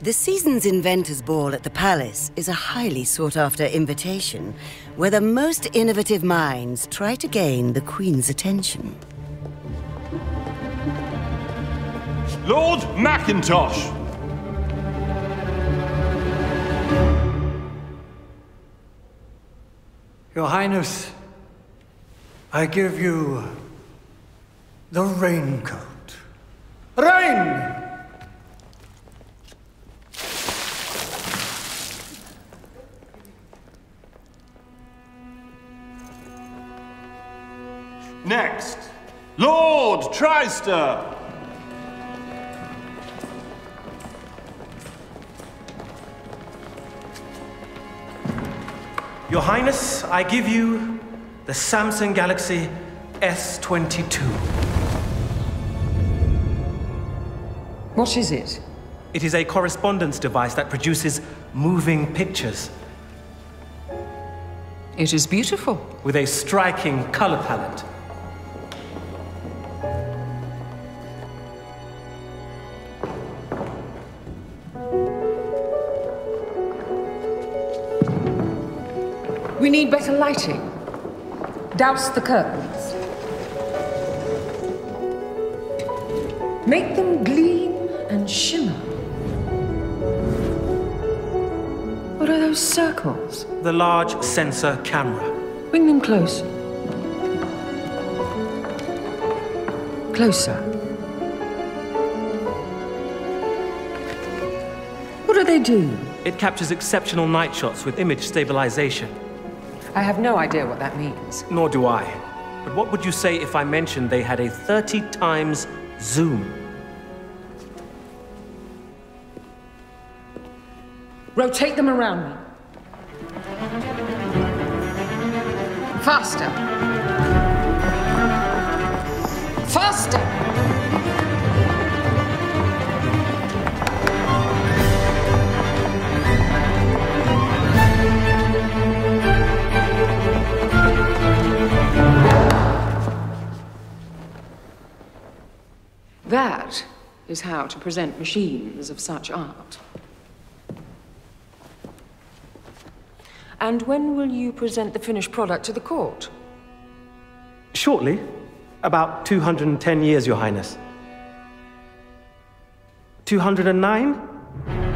The season's Inventors Ball at the Palace is a highly sought-after invitation where the most innovative minds try to gain the Queen's attention. Lord Macintosh! Your Highness, I give you the raincoat. Rain! Next, Lord Tryster! Your Highness, I give you the Samsung Galaxy S22. What is it? It is a correspondence device that produces moving pictures It is beautiful. with a striking color palette. We need better lighting. Douse the curtains. Make them gleam and shimmer. What are those circles? The large sensor camera. Bring them close. Closer. What do they do? It captures exceptional night shots with image stabilization. I have no idea what that means. Nor do I. But what would you say if I mentioned they had a 30 times zoom? Rotate them around me. Faster. Faster. That is how to present machines of such art. And when will you present the finished product to the court? Shortly. About 210 years, Your Highness. 209?